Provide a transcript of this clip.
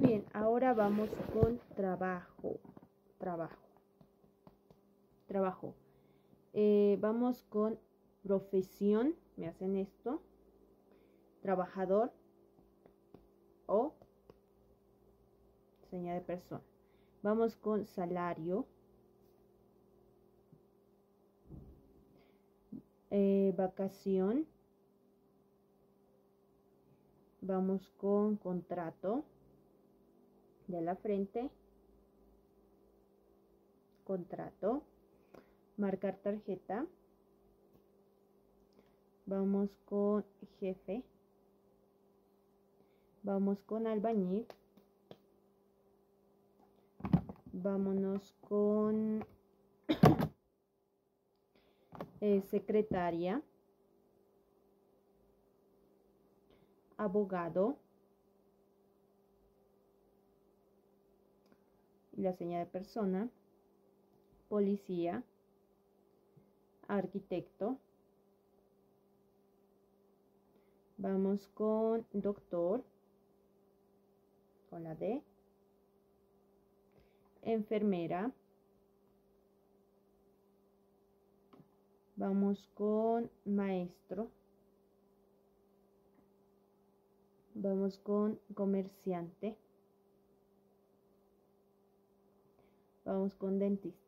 Bien, ahora vamos con trabajo. Trabajo. Trabajo. Eh, vamos con profesión. Me hacen esto. Trabajador. O señal de persona. Vamos con salario. Eh, vacación. Vamos con contrato de la frente. Contrato. Marcar tarjeta. Vamos con jefe. Vamos con albañil. Vámonos con eh, secretaria. Abogado. La señal de persona. Policía. Arquitecto. Vamos con doctor. Con la D enfermera. Vamos con maestro. Vamos con comerciante. Vamos con dentista.